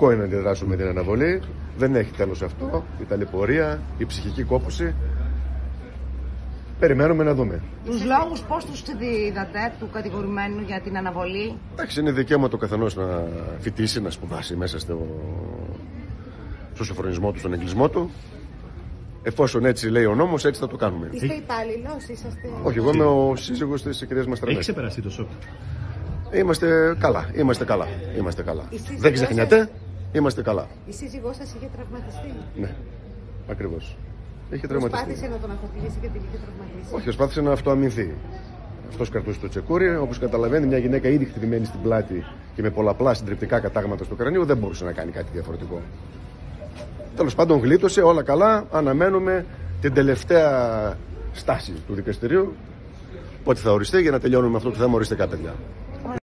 Λογικό είναι να αντιδράσουμε την αναβολή. Δεν έχει τέλος αυτό. Η ταλαιπωρία, η ψυχική κόπωση. Περιμένουμε να δούμε. Τους λόγους πώς τους δίδατε του κατηγορουμένου για την αναβολή; Εντάξει, είναι δικαίωμα το καθενός να φοιτήσει, να σπουδάσει μέσα στο, στο σοφρονισμό του, στον εγκλισμό του. Εφόσον έτσι λέει ο νόμος, έτσι θα το κάνουμε. Είστε υπάλληλος, είσαστε. Όχι, εγώ είμαι ο σύζυγος της κυρίας Έχεις Μαστρανέτη. ξεπεραστεί το σοκ. Είμαστε καλά, είμαστε καλά, είμαστε καλά. Η σύζυγός Δεν ξεχνιέται, είμαστε καλά. Η σύζυγός σας είχε τραυματιστεί; Ναι, ακριβώς. Έχει τραυματιστεί. Προσπάθησε να τον αυτοπλήσει και την είχε τραυματίσει; Όχι, προσπάθησε να αυτοαμυνθεί. Αυτός κρατούσε το τσεκούρι. Όπως καταλαβαίνει, μια γυναίκα ήδη χτυπημένη στην πλάτη και με πολλαπλά συντριπτικά κατάγματα στο κρανίο δεν μπορούσε να κάνει κάτι διαφορετικό. Τέλος πάντων, γλίτωσε, όλα καλά. Αναμένουμε την τελευταία στάση του δικαστηρίου. Πότε θα οριστεί για να τελειώνουμε με αυτό το θέμα οριστικά, παιδιά.